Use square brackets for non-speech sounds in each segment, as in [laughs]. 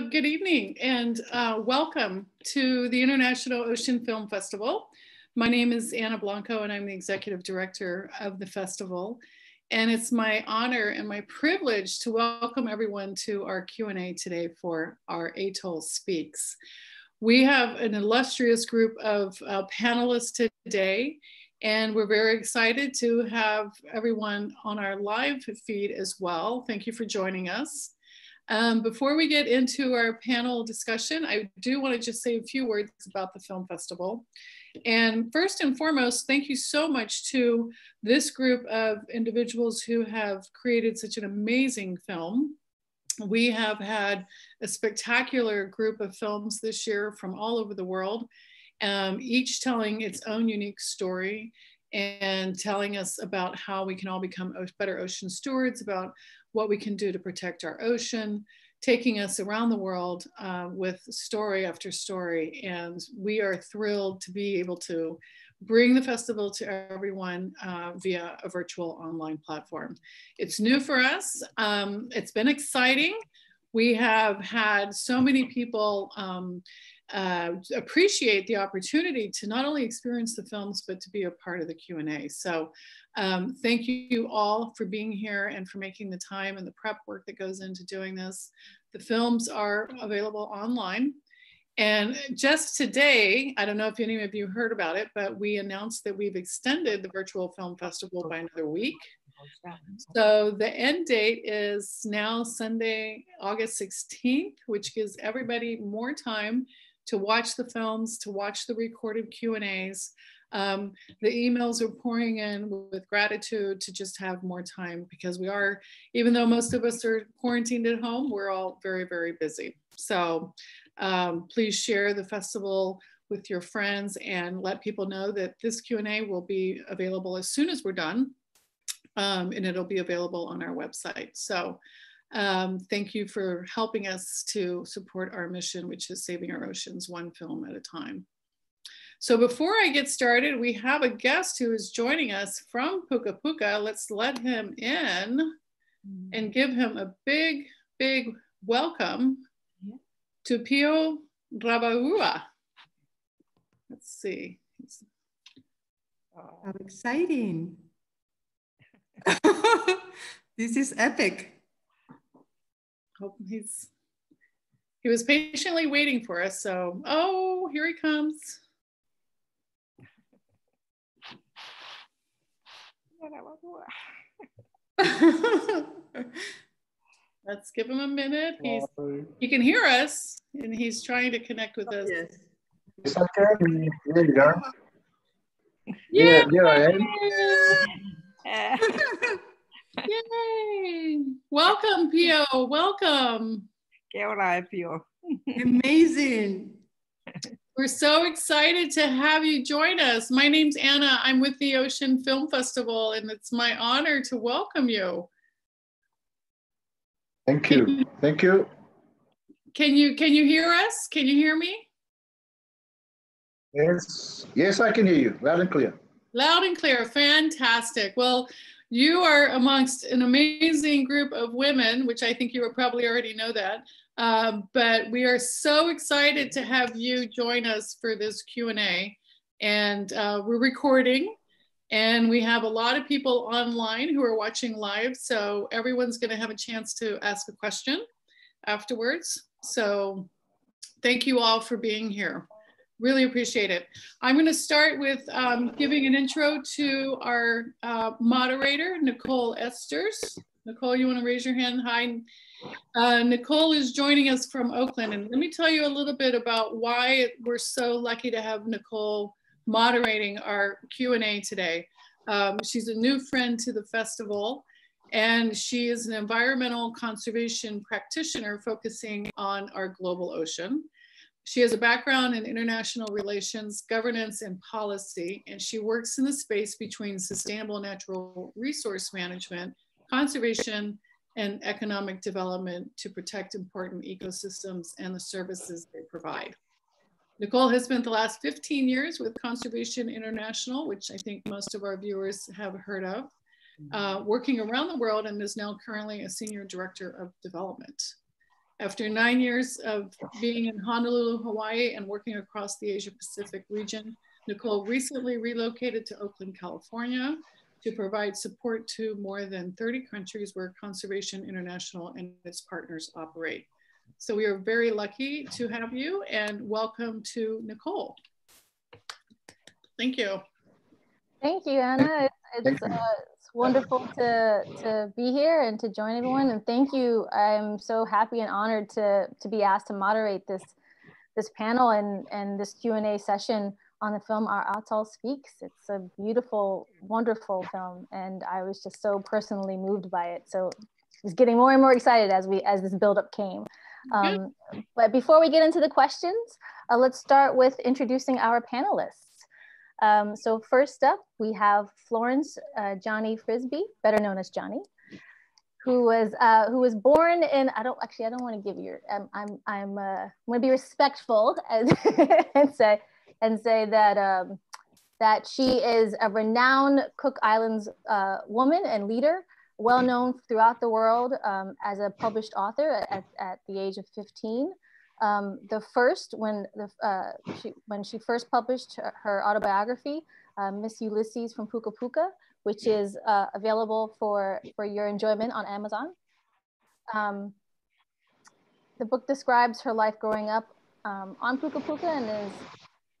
good evening and uh, welcome to the International Ocean Film Festival. My name is Anna Blanco and I'm the executive director of the festival. And it's my honor and my privilege to welcome everyone to our Q&A today for our Atoll Speaks. We have an illustrious group of uh, panelists today and we're very excited to have everyone on our live feed as well. Thank you for joining us. Um, before we get into our panel discussion, I do want to just say a few words about the film festival. And first and foremost, thank you so much to this group of individuals who have created such an amazing film. We have had a spectacular group of films this year from all over the world, um, each telling its own unique story and telling us about how we can all become better ocean stewards, about what we can do to protect our ocean, taking us around the world uh, with story after story. And we are thrilled to be able to bring the festival to everyone uh, via a virtual online platform. It's new for us. Um, it's been exciting. We have had so many people um, uh, appreciate the opportunity to not only experience the films, but to be a part of the Q&A. So um, thank you all for being here and for making the time and the prep work that goes into doing this. The films are available online. And just today, I don't know if any of you heard about it, but we announced that we've extended the Virtual Film Festival by another week. So the end date is now Sunday, August 16th, which gives everybody more time to watch the films, to watch the recorded Q&As. Um, the emails are pouring in with gratitude to just have more time because we are, even though most of us are quarantined at home, we're all very, very busy. So um, please share the festival with your friends and let people know that this Q&A will be available as soon as we're done um, and it'll be available on our website. So um, thank you for helping us to support our mission, which is saving our oceans one film at a time. So before I get started, we have a guest who is joining us from Puka Puka. Let's let him in and give him a big, big welcome to Pio Ravarua. Let's see. How exciting. [laughs] [laughs] this is epic hope he's he was patiently waiting for us. So, oh, here he comes. [laughs] Let's give him a minute. He's, he can hear us and he's trying to connect with us. Yes. Yes, I. There you go. Yeah, yeah, yeah. [laughs] [laughs] Yay! Welcome, Pio. Welcome. Kia orana, Pio. Amazing. We're so excited to have you join us. My name's Anna. I'm with the Ocean Film Festival, and it's my honor to welcome you. Thank you. Thank you. Can you can you hear us? Can you hear me? Yes. Yes, I can hear you loud and clear. Loud and clear. Fantastic. Well, you are amongst an amazing group of women, which I think you will probably already know that. Um, but we are so excited to have you join us for this Q&A. And uh, we're recording and we have a lot of people online who are watching live. So everyone's gonna have a chance to ask a question afterwards. So thank you all for being here. Really appreciate it. I'm going to start with um, giving an intro to our uh, moderator, Niquole Esters. Niquole, you want to raise your hand? Hi. Uh, Niquole is joining us from Oakland. And let me tell you a little bit about why we're so lucky to have Niquole moderating our Q&A today. Um, she's a new friend to the festival and she is an environmental conservation practitioner focusing on our global ocean. She has a background in international relations, governance, and policy, and she works in the space between sustainable natural resource management, conservation, and economic development to protect important ecosystems and the services they provide. Niquole has spent the last 15 years with Conservation International, which I think most of our viewers have heard of, uh, working around the world and is now currently a senior director of development. After nine years of being in Honolulu, Hawaii, and working across the Asia Pacific region, Niquole recently relocated to Oakland, California to provide support to more than 30 countries where Conservation International and its partners operate. So we are very lucky to have you and welcome to Niquole. Thank you. Thank you, Anna. It's, it's, uh, it's, wonderful to, to be here and to join everyone. And thank you. I'm so happy and honored to, to be asked to moderate this, this panel and, and this Q&A session on the film Our Atoll Speaks. It's a beautiful, wonderful film. And I was just so personally moved by it. So I was getting more and more excited as we as this buildup came. Um, but before we get into the questions, uh, let's start with introducing our panelists. Um, so first up, we have Florence uh, Johnny Frisbie, better known as Johnny, who was uh, who was born in. I don't actually. I don't want to give your. Um, I'm I'm uh, I'm going to be respectful [laughs] and, and say and say that um, that she is a renowned Cook Islands uh, woman and leader, well known throughout the world um, as a published author at, at the age of 15. Um, the first, when, the, uh, she, when she first published her, her autobiography, uh, Miss Ulysses from Puka Puka, which is uh, available for, for your enjoyment on Amazon. Um, the book describes her life growing up um, on Puka Puka and is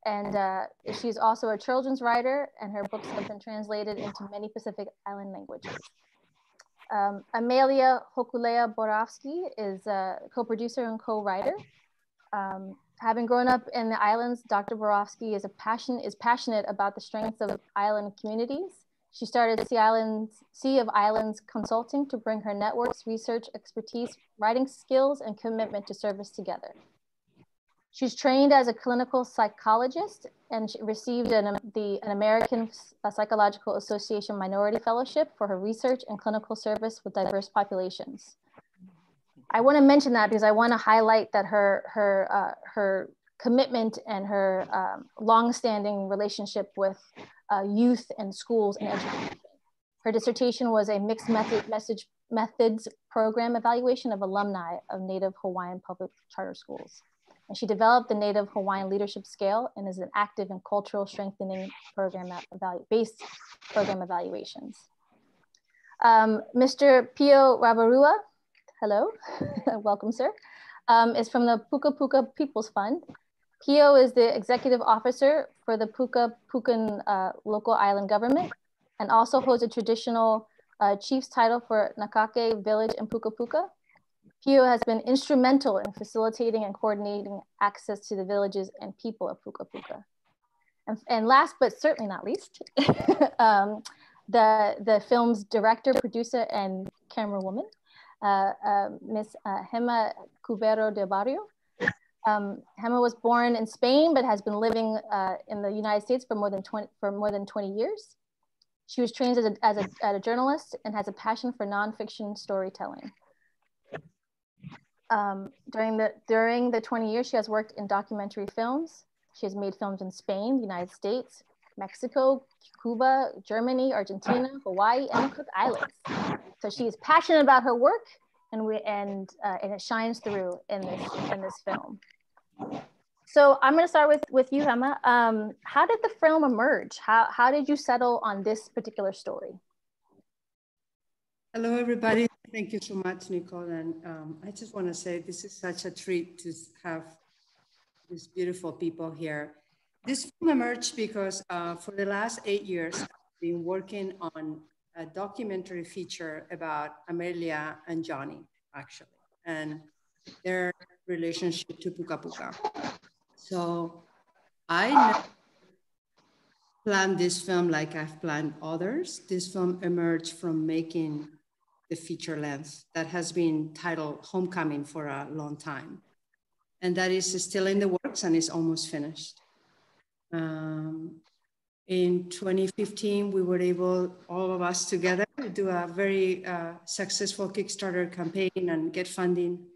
and uh, she's also a children's writer, and her books have been translated into many Pacific Island languages. Um, Amelia Hokulea Borofsky is a co-producer and co-writer. Um, having grown up in the islands, Dr. Borofsky is a passion is passionate about the strengths of island communities. She started Sea Islands Sea of Islands Consulting to bring her networks, research, expertise, writing skills, and commitment to service together. She's trained as a clinical psychologist and received an, the, an American Psychological Association Minority Fellowship for her research and clinical service with diverse populations. I want to mention that because I want to highlight that her, her, uh, her commitment and her um, long-standing relationship with uh, youth and schools and education. Her dissertation was a mixed method message methods program evaluation of alumni of Native Hawaiian public charter schools. And she developed the Native Hawaiian Leadership Scale and is an active and cultural strengthening program based program evaluations. Um, Mr. Pio Ravarua, hello, [laughs] welcome, sir, um, is from the Puka Puka People's Fund. Pio is the executive officer for the Puka Pukan uh, local island government and also holds a traditional uh, chief's title for Nakake village in Puka Puka Pio has been instrumental in facilitating and coordinating access to the villages and people of Puka Puka. And, and last but certainly not least, [laughs] um, the, the film's director, producer, and camerawoman, uh, uh, Miss uh, Gemma Cubero de Barrio. Um, Gemma was born in Spain, but has been living uh, in the United States for more than 20, for more than 20 years. She was trained as a, as a, as a journalist and has a passion for nonfiction storytelling. Um, during the during the 20 years she has worked in documentary films. She has made films in Spain, the United States, Mexico, Cuba, Germany, Argentina, Hawaii, and the Cook Islands. So she is passionate about her work, and we and uh, and it shines through in this in this film. So I'm going to start with with you, Gemma. Um, how did the film emerge? How how did you settle on this particular story? Hello, everybody. Thank you so much, Niquole. And um, I just want to say this is such a treat to have these beautiful people here. This film emerged because uh, for the last eight years, I've been working on a documentary feature about Amelia and Johnny, actually, and their relationship to Puka Puka. So I planned this film like I've planned others. This film emerged from making the feature length that has been titled Homecoming for a long time. And that is still in the works and is almost finished. Um, in 2015, we were able, all of us together, to do a very uh, successful Kickstarter campaign and get funding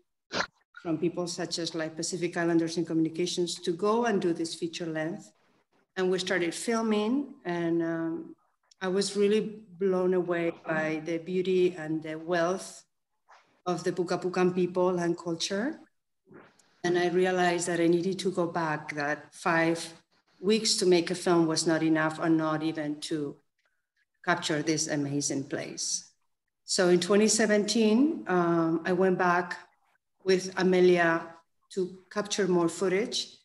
from people such as like Pacific Islanders in Communications to go and do this feature length. And we started filming and um, I was really blown away by the beauty and the wealth of the Pukapukan people and culture. And I realized that I needed to go back, that five weeks to make a film was not enough or not even to capture this amazing place. So in 2017, um, I went back with Amelia to capture more footage.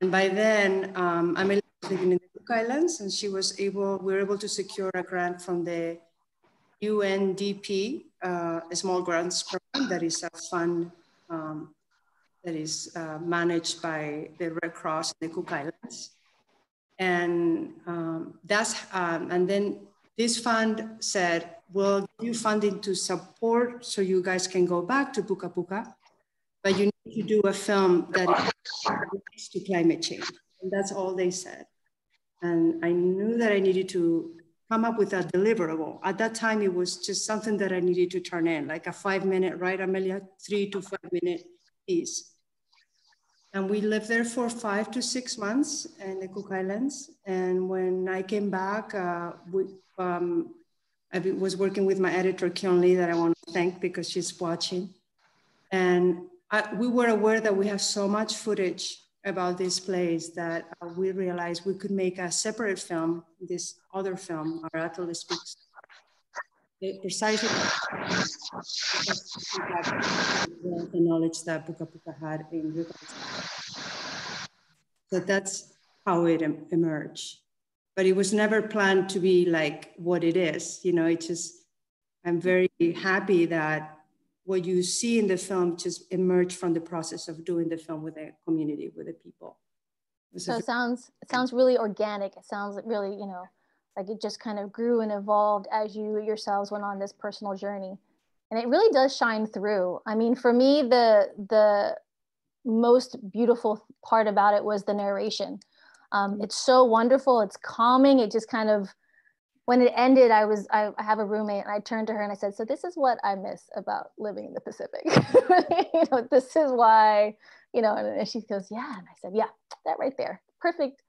And by then, um, Amelia was living in the Cook Islands and she was able, we were able to secure a grant from the UNDP, uh, a small grants program that is a fund um, that is uh, managed by the Red Cross in the Cook Islands. And um, that's, um, and then this fund said, we'll give you funding to support so you guys can go back to Puka Puka, but you need to do a film that is to climate change. And that's all they said. And I knew that I needed to come up with a deliverable. At that time, it was just something that I needed to turn in, like a five minute, right, Amelia? Three to five minute piece. And we lived there for five to six months in the Cook Islands. And when I came back, uh, we, um, I was working with my editor, Kion Lee, that I want to thank because she's watching. And I, we were aware that we have so much footage about this place that uh, we realized we could make a separate film, this other film, Our Atoll Speaks. Precisely the knowledge that Puka Puka had in regards. So that's how it emerged. But it was never planned to be like what it is. You know, it just, I'm very happy that what you see in the film just emerged from the process of doing the film with the community, with the people. So it sounds it sounds really organic. It sounds really, you know, like it just kind of grew and evolved as you yourselves went on this personal journey. And it really does shine through. I mean, for me, the the most beautiful part about it was the narration. Um, it's so wonderful. It's calming. It just kind of when it ended, I was I, I, have a roommate and I turned to her and I said, "So this is what I miss about living in the Pacific. [laughs] you know, this is why, you know." And she goes, "Yeah," and I said, "Yeah, that right there, perfect,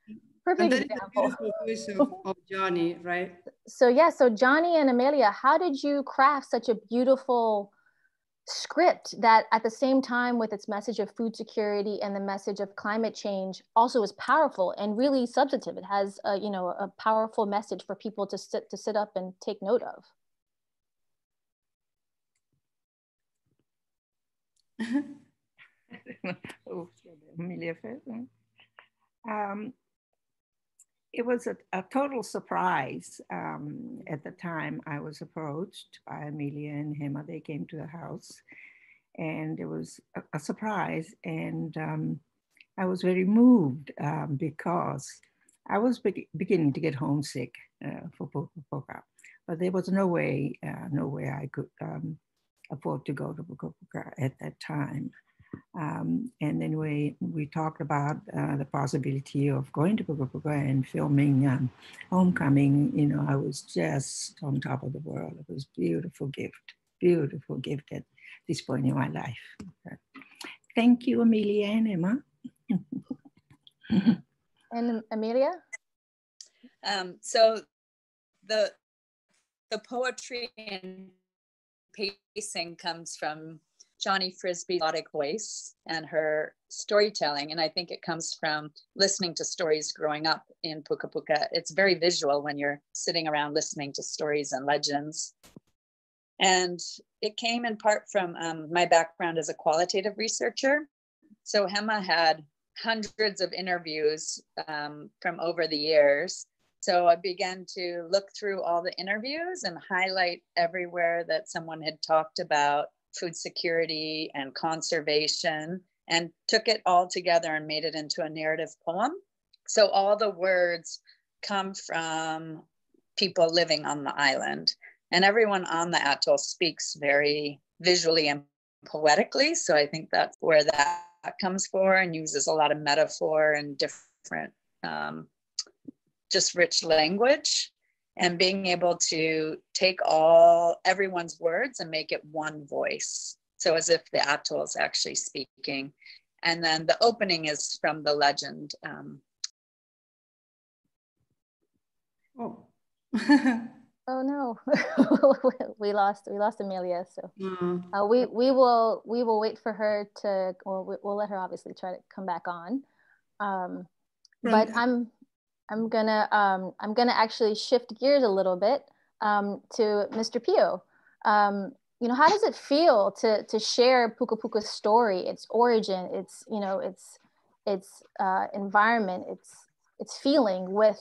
perfect example." voice of, [laughs] of Johnny, right? So yeah, so Johnny and Amelia, how did you craft such a beautiful script that at the same time with its message of food security and the message of climate change also is powerful and really substantive it has a, you know a powerful message for people to sit to sit up and take note of [laughs] um, it was a, a total surprise. Um, at the time, I was approached by Amelia and Hema. They came to the house, and it was a, a surprise. And um, I was very moved um, because I was be beginning to get homesick uh, for Puka Puka, but there was no way, uh, no way I could um, afford to go to Puka Puka at that time. Um, and then we, we talked about uh, the possibility of going to Puka Puka and filming um, Homecoming. You know, I was just on top of the world. It was beautiful gift, beautiful gift at this point in my life. Thank you, Amelia and Emma. [laughs] and Amelia? Um, so the the poetry and pacing comes from Johnny Frisbie's melodic voice and her storytelling. And I think it comes from listening to stories growing up in Puka Puka. It's very visual when you're sitting around listening to stories and legends. And it came in part from um, my background as a qualitative researcher. So Hema had hundreds of interviews um, from over the years. So I began to look through all the interviews and highlight everywhere that someone had talked about food security and conservation and took it all together and made it into a narrative poem. So all the words come from people living on the island. And everyone on the atoll speaks very visually and poetically. So I think that's where that comes for and uses a lot of metaphor and different, um, just rich language and being able to take all everyone's words and make it one voice so as if the atoll is actually speaking and then the opening is from the legend um, oh [laughs] Oh no, [laughs] we lost we lost Amelia. So mm. uh, we we will we will wait for her to. Well, we'll let her obviously try to come back on. Um. But I'm I'm gonna um, I'm gonna actually shift gears a little bit um, to Mr. Pio. Um, you know, how does it feel to to share Puka Puka's story, its origin, its you know, its its uh, environment, its its feeling with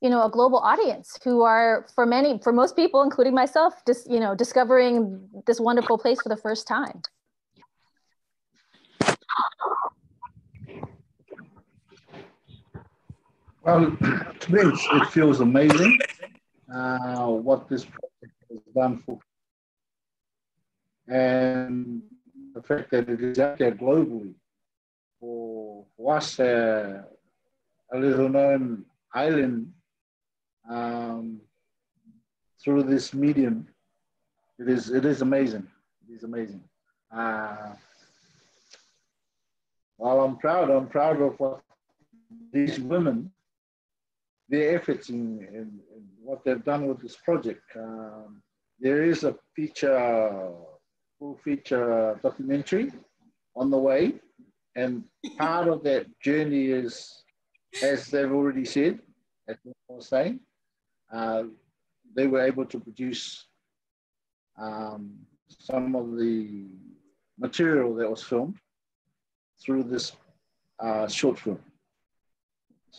you know a global audience who are for many for most people including myself just you know discovering this wonderful place for the first time well [clears throat] to me it feels amazing uh, what this project has done for and the fact that it is out there globally for, for us uh, a little known island um, through this medium. It is it is amazing. It is amazing. Uh, while I'm proud, I'm proud of what these women, their efforts in, in, in what they've done with this project. Um, there is a feature, full feature documentary on the way, and part of that journey is, as they've already said, as I was saying, uh, they were able to produce um, some of the material that was filmed through this uh, short film.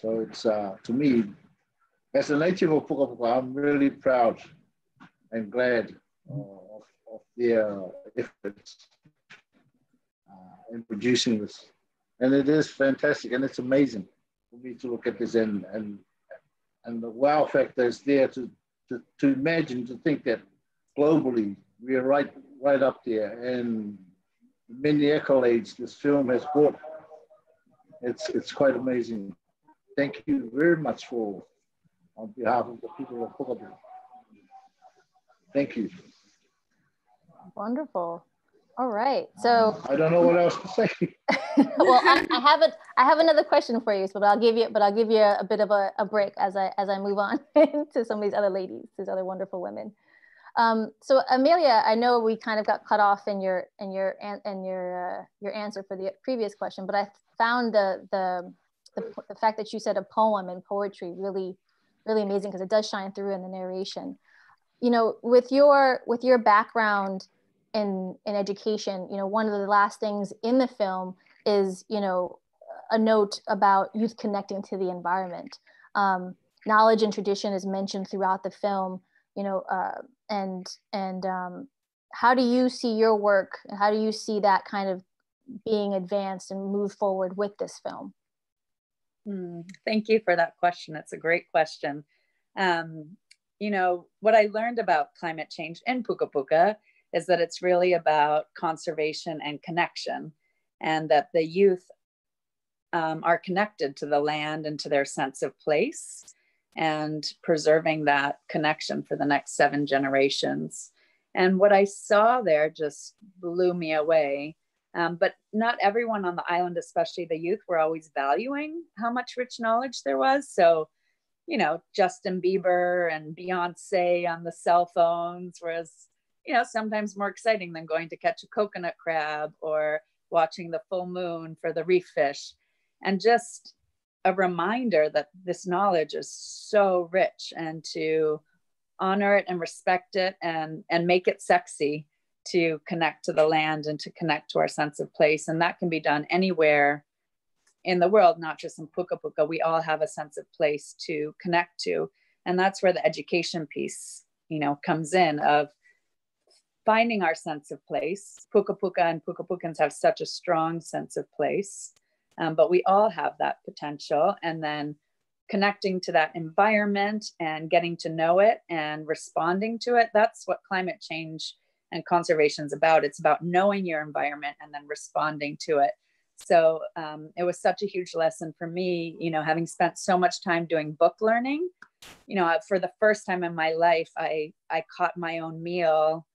So it's, uh, to me, as a native of Puka Puka, I'm really proud and glad of, of their efforts uh, in producing this. And it is fantastic and it's amazing for me to look at this and, and and the wow factor is there to, to, to imagine, to think that globally we are right, right up there. And many accolades this film has brought, it's, it's quite amazing. Thank you very much for, on behalf of the people of Pukapuka. Thank you. Wonderful. All right. So I don't know what else to say. [laughs] well, I, I, have a, I have another question for you, but I'll give you, but I'll give you a, bit of a, a, break as I as I move on [laughs] to some of these other ladies, these other wonderful women. Um, so Amelia, I know we kind of got cut off in your in your in your uh, your answer for the previous question, but I found the the the, the fact that you said a poem and poetry really really amazing because it does shine through in the narration. You know, with your with your background in in education you know one of the last things in the film is you know a note about youth connecting to the environment. Um, knowledge and tradition is mentioned throughout the film you know uh, and and um, how do you see your work? How do you see that kind of being advanced and move forward with this film mm, thank you for that question it's a great question um, you know what i learned about climate change in puka puka is that it's really about conservation and connection, and that the youth um, are connected to the land and to their sense of place and preserving that connection for the next seven generations. And what I saw there just blew me away. Um, but not everyone on the island, especially the youth, were always valuing how much rich knowledge there was. So, you know, Justin Bieber and Beyonce on the cell phones, whereas you know, sometimes more exciting than going to catch a coconut crab or watching the full moon for the reef fish. And just a reminder that this knowledge is so rich and to honor it and respect it and, and make it sexy to connect to the land and to connect to our sense of place. And that can be done anywhere in the world, not just in Puka Puka. We all have a sense of place to connect to. And that's where the education piece, you know, comes in of finding our sense of place. Puka Puka and Puka Pukans have such a strong sense of place, um, but we all have that potential. And then connecting to that environment and getting to know it and responding to it. That's what climate change and conservation is about. It's about knowing your environment and then responding to it. So um, it was such a huge lesson for me, you know, having spent so much time doing book learning. You know, for the first time in my life, I I caught my own meal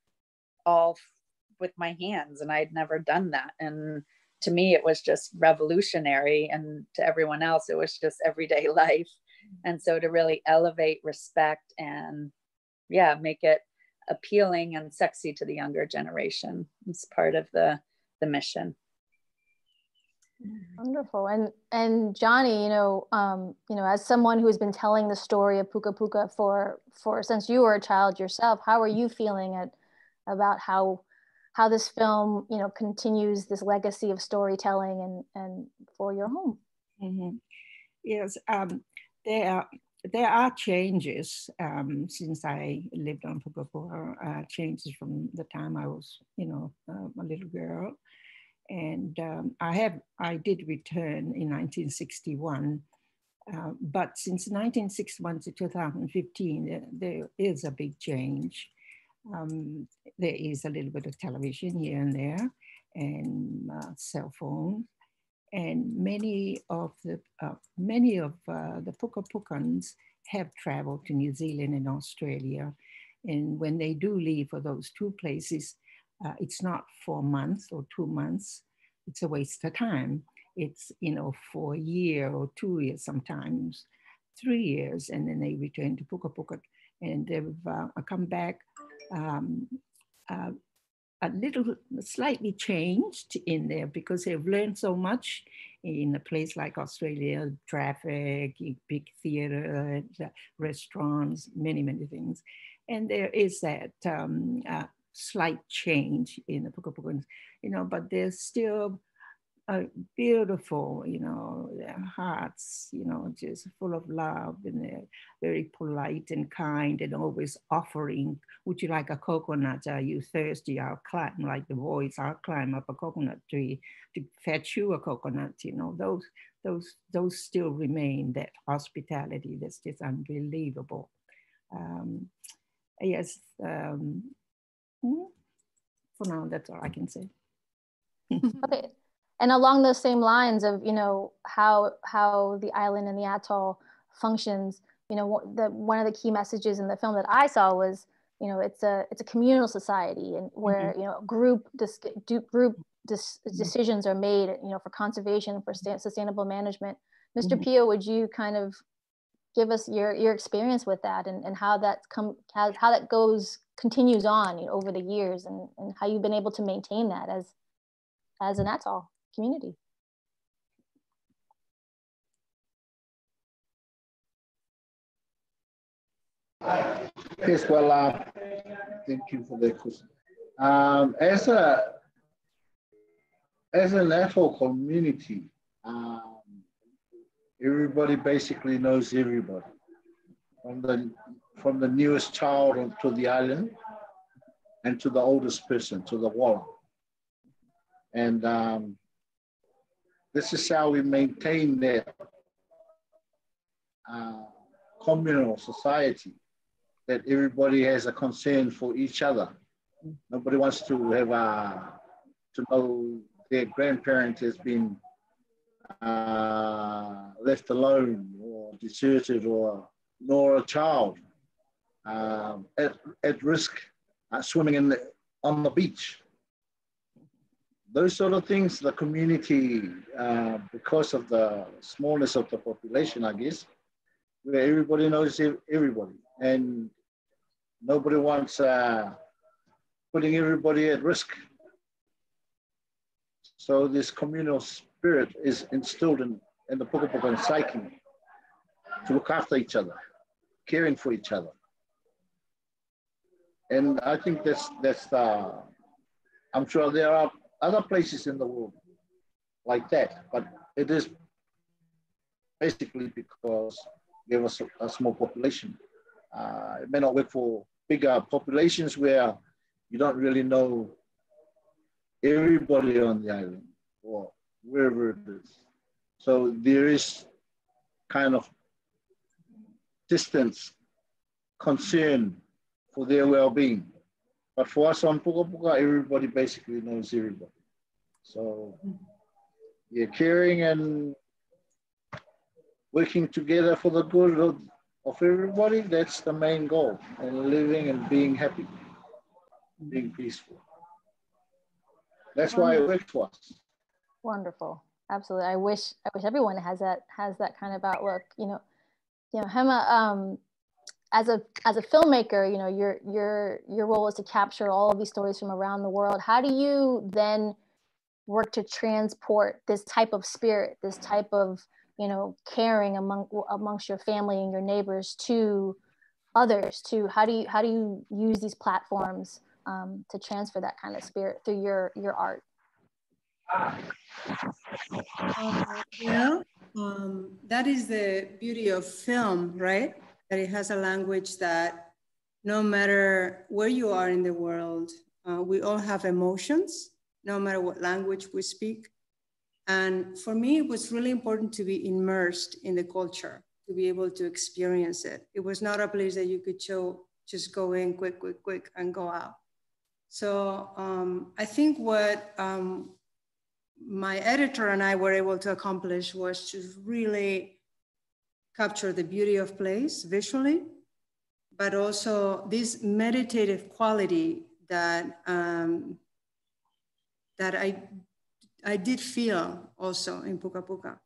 all with my hands and I'd never done that. And to me, it was just revolutionary. And to everyone else, it was just everyday [laughs] life. And so to really elevate respect and yeah, make it appealing and sexy to the younger generation. It's part of the the mission. Wonderful. And and Johnny, you know, um, you know, as someone who has been telling the story of Puka Puka for for since you were a child yourself, how are you feeling at about how how this film, you know, continues this legacy of storytelling and and for your home? Mm-hmm. Yes, um, there are there are changes um, since I lived on Puka Puka. Uh, changes from the time I was, you know, uh, a little girl and um, I have I did return in 1961, uh, but since 1961 to 2015, there is a big change. Um, there is a little bit of television here and there, and uh, cell phones, and many of the uh, many of uh, the Puka Pukans have traveled to New Zealand and Australia, and when they do leave for those two places, uh, it's not for months or two months. It's a waste of time. It's, you know, for a year or two years, sometimes three years, and then they return to Puka Puka and they've uh, come back um, uh, a little slightly changed in there because they've learned so much in a place like Australia, traffic, big theater, restaurants, many, many things. And there is that um, uh, slight change in the Puka Pukans, you know, but they're still uh, beautiful, you know, their hearts, you know, just full of love and they're very polite and kind and always offering, would you like a coconut? Are you thirsty? I'll climb, like the boys, I'll climb up a coconut tree to fetch you a coconut, you know, those, those, those still remain, that hospitality that's just unbelievable. Um, yes, um, hmm, for now, that's all I can say. [laughs] okay, and along those same lines of you know how how the island and the atoll functions you know the one of the key messages in the film that i saw was you know it's a it's a communal society and where mm-hmm. you know group dis, group dis, mm-hmm. decisions are made you know for conservation for sustainable management mr mm-hmm. pio would you kind of give us your your experience with that and, and how that come how, how that goes continues on you know, over the years and, and how you've been able to maintain that as as an atoll community. Yes, well, uh, thank you for that question. Um, as a as an atoll community, um, everybody basically knows everybody, from the from the newest child to the island, and to the oldest person, to the wall. And um, this is how we maintain that uh, communal society, that everybody has a concern for each other. Nobody wants to have a, uh, to know their grandparent has been uh, left alone or deserted or nor a child um, at, at risk uh, swimming in the, on the beach those sort of things, the community, uh, because of the smallness of the population, I guess, where everybody knows everybody, and nobody wants uh, putting everybody at risk. So this communal spirit is instilled in, in the Puka Puka psyche to look after each other, caring for each other. And I think that's that's the. I'm sure there are other places in the world like that, but it is basically because we have a, a small population. Uh, it may not work for bigger populations where you don't really know everybody on the island or wherever it is. So there is kind of distance concern for their well-being. But for us on Puka Puka, everybody basically knows everybody. So yeah, caring and working together for the good of, of everybody, that's the main goal. And living and being happy, being peaceful. That's why it works for us. Wonderful. Absolutely. I wish I wish everyone has that has that kind of outlook. You know, you know, Hema, um, as a as a filmmaker, you know, your your your role is to capture all of these stories from around the world. How do you then work to transport this type of spirit, this type of you know caring among amongst your family and your neighbors to others? To how do you how do you use these platforms um, to transfer that kind of spirit through your your art? Uh, well, um, that is the beauty of film, right? That it has a language that no matter where you are in the world, uh, we all have emotions, no matter what language we speak. And for me, it was really important to be immersed in the culture, to be able to experience it. It was not a place that you could show, just go in quick, quick, quick, and go out. So um, I think what um, my editor and I were able to accomplish was to really capture the beauty of place visually, but also this meditative quality that um, that I I did feel also in Puka Puka,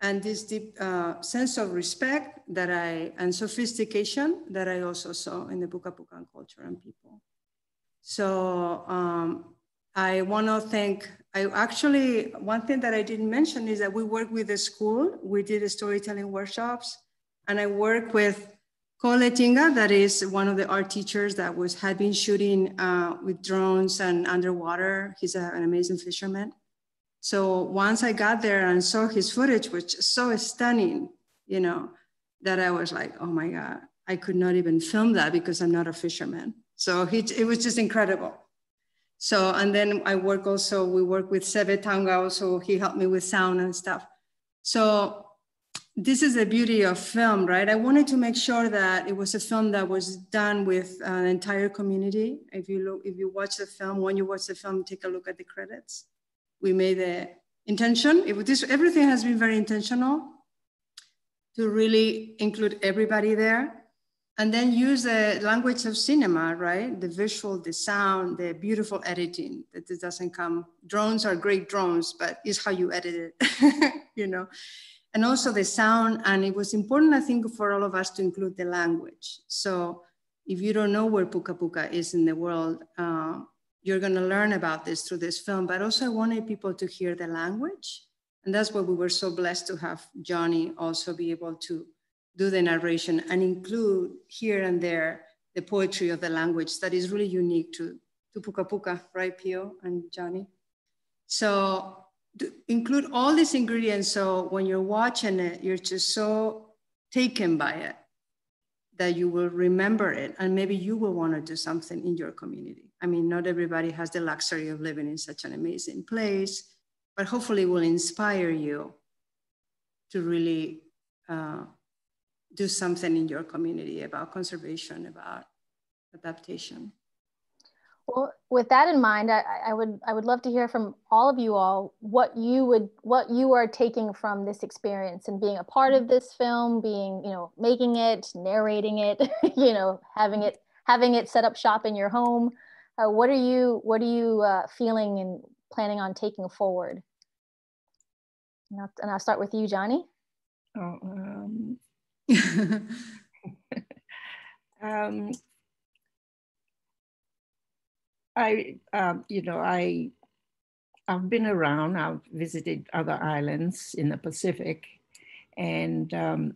and this deep uh, sense of respect that I and sophistication that I also saw in the Puka Puka culture and people. So um, I want to thank, I actually, one thing that I didn't mention is that we work with the school. We did storytelling workshops and I work with Cole Tinga, that is one of the art teachers that was had been shooting uh, with drones and underwater. He's a, an amazing fisherman. So once I got there and saw his footage, which is so stunning, you know, that I was like, oh my God, I could not even film that because I'm not a fisherman. So he, it was just incredible. So, and then I work also, we work with Seve Tanga also, he helped me with sound and stuff. So this is the beauty of film, right? I wanted to make sure that it was a film that was done with an entire community. If you look, if you watch the film, when you watch the film, take a look at the credits. We made the intention. It, this, everything has been very intentional to really include everybody there and then use the language of cinema, right? The visual, the sound, the beautiful editing that this doesn't come. Drones are great drones, but it's how you edit it, [laughs] you know? And also the sound, and it was important, I think, for all of us to include the language. So if you don't know where Puka Puka is in the world, uh, you're gonna learn about this through this film, but also I wanted people to hear the language. And that's why we were so blessed to have Johnny also be able to do the narration and include here and there the poetry of the language that is really unique to, to Puka Puka, right, Pio and Johnny? So include all these ingredients so when you're watching it, you're just so taken by it that you will remember it and maybe you will want to do something in your community. I mean, not everybody has the luxury of living in such an amazing place, but hopefully it will inspire you to really uh, do something in your community about conservation, about adaptation. Well, with that in mind, I, I, would I would love to hear from all of you all what you would what you are taking from this experience and being a part of this film, being you know making it, narrating it, [laughs] you know having it having it set up shop in your home. Uh, what are you what are you uh, feeling and planning on taking forward? And I'll, and I'll start with you, Johnny. Oh, um, [laughs] um, I, um, you know, I, I've been around. I've visited other islands in the Pacific, and um,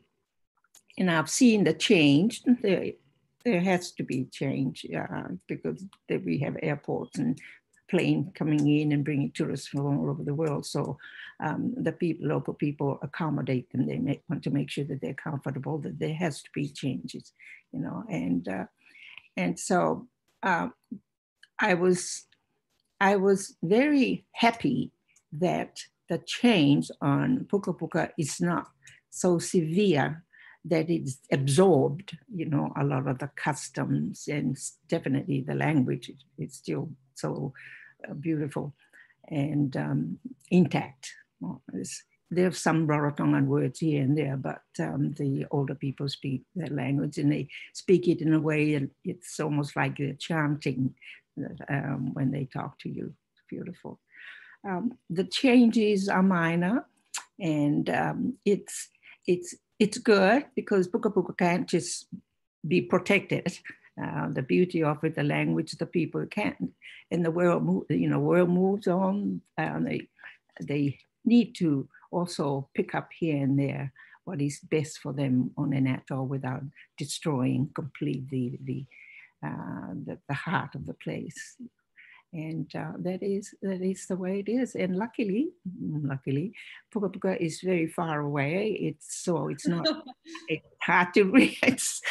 and I've seen the change. There, there has to be change uh, because we have airports and plane coming in and bringing tourists from all over the world. So um, the people, local people accommodate them. They make, want to make sure that they're comfortable, that there has to be changes, you know. And uh, and so uh, I was I was very happy that the change on Puka Puka is not so severe that it's absorbed, you know, a lot of the customs and definitely the language is still so uh, beautiful and um, intact. Well, there's some Rarotongan words here and there, but um, the older people speak that language and they speak it in a way that it's almost like they're chanting um, when they talk to you. It's beautiful. Um, the changes are minor and um, it's, it's, it's good because Puka Puka can't just be protected. Uh, the beauty of it, the language, the people can, and the world, you know, world moves on. they, they need to also pick up here and there what is best for them on an atoll without destroying completely the, uh, the, the, heart of the place. And uh, that is that is the way it is. And luckily, luckily, Puka Puka is very far away. It's so it's not [laughs] it's hard to reach. It's,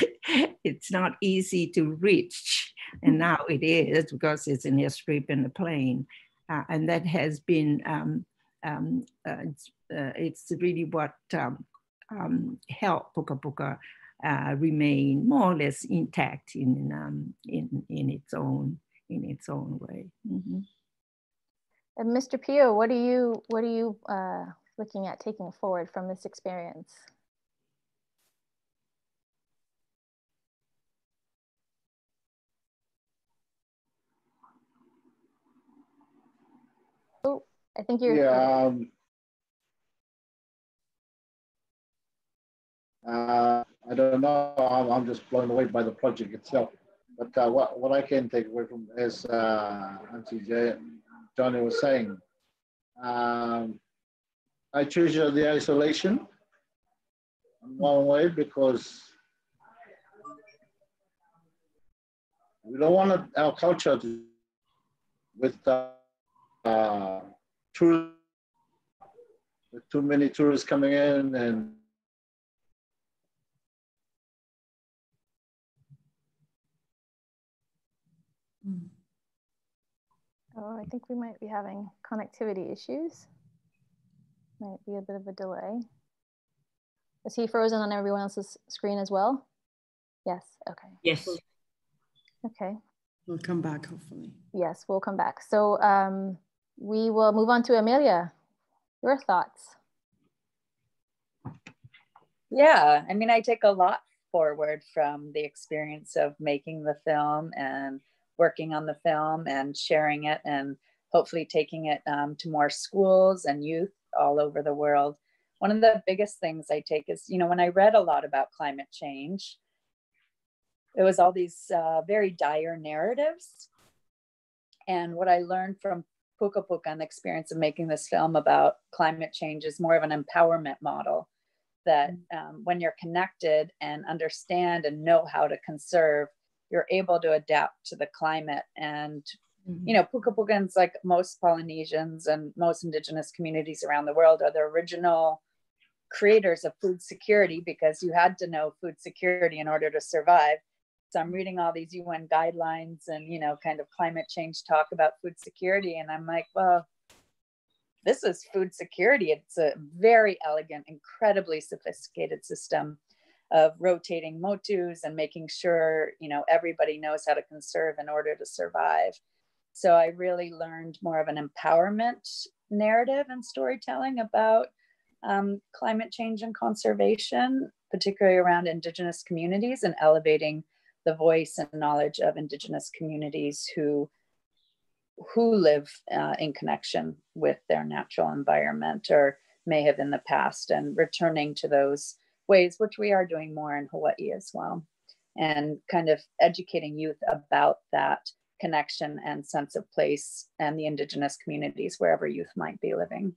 it's not easy to reach. And now it is because it's in the strip and the plane. Uh, and that has been um, um, uh, it's, uh, it's, really what um, um, help Puka Puka uh, remain more or less intact in, um, in, in its own in its own way. Mm-hmm. And Mr. Pio, what are you what are you uh, looking at taking forward from this experience? Oh, I think you're. Yeah. Um, uh, I don't know. I'm, I'm just blown away by the project itself. But uh, what, what I can take away from as uh, Auntie J, Johnny was saying, um, I treasure the isolation in one way because we don't want our culture to, with uh, uh, tourists, too many tourists coming in and Oh, I think we might be having connectivity issues. Might be a bit of a delay. Is he frozen on everyone else's screen as well? Yes, okay. Yes. Okay. We'll come back, hopefully. Yes, we'll come back. So um, we will move on to Amelia. Your thoughts? Yeah, I mean, I take a lot forward from the experience of making the film and working on the film and sharing it and hopefully taking it um, to more schools and youth all over the world. One of the biggest things I take is, you know, when I read a lot about climate change, it was all these uh, very dire narratives. And what I learned from Puka Puka and the experience of making this film about climate change is more of an empowerment model that mm. um, when you're connected and understand and know how to conserve, you're able to adapt to the climate and mm-hmm. you know puka pukans like most polynesians and most indigenous communities around the world are the original creators of food security because you had to know food security in order to survive so i'm reading all these un guidelines and you know kind of climate change talk about food security and i'm like well this is food security. It's a very elegant incredibly sophisticated system of rotating motus and making sure you know everybody knows how to conserve in order to survive. So i really learned more of an empowerment narrative and storytelling about um, climate change and conservation particularly around indigenous communities and elevating the voice and knowledge of indigenous communities who who live uh, in connection with their natural environment or may have in the past and returning to those ways, which we are doing more in Hawaii as well, and kind of educating youth about that connection and sense of place and the indigenous communities wherever youth might be living.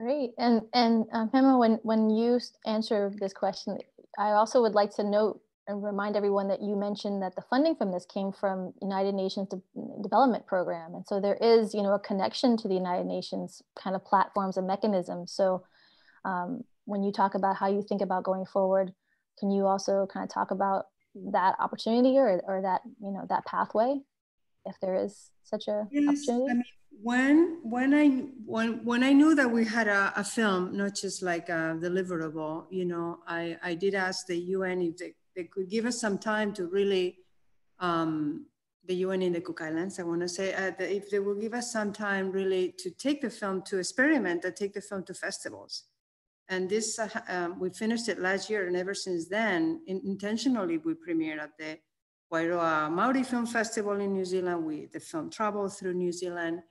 Great, and and um, when when you answer this question, I also would like to note and remind everyone that you mentioned that the funding from this came from United Nations De Development Program, and so there is you know a connection to the United Nations kind of platforms and mechanisms. So um, when you talk about how you think about going forward, can you also kind of talk about that opportunity or, or that, you know, that pathway, if there is such a yes, opportunity? I mean, when when I when when I knew that we had a, a film, not just like a deliverable, you know, I, I did ask the UN if they, they could give us some time to really um, the UN in the Cook Islands, I want to say, uh, if they will give us some time really to take the film to experiment and take the film to festivals. And this, uh, um, we finished it last year, and ever since then, in, intentionally, we premiered at the Wairoa Maori Film Festival in New Zealand. We, the film traveled through New Zealand.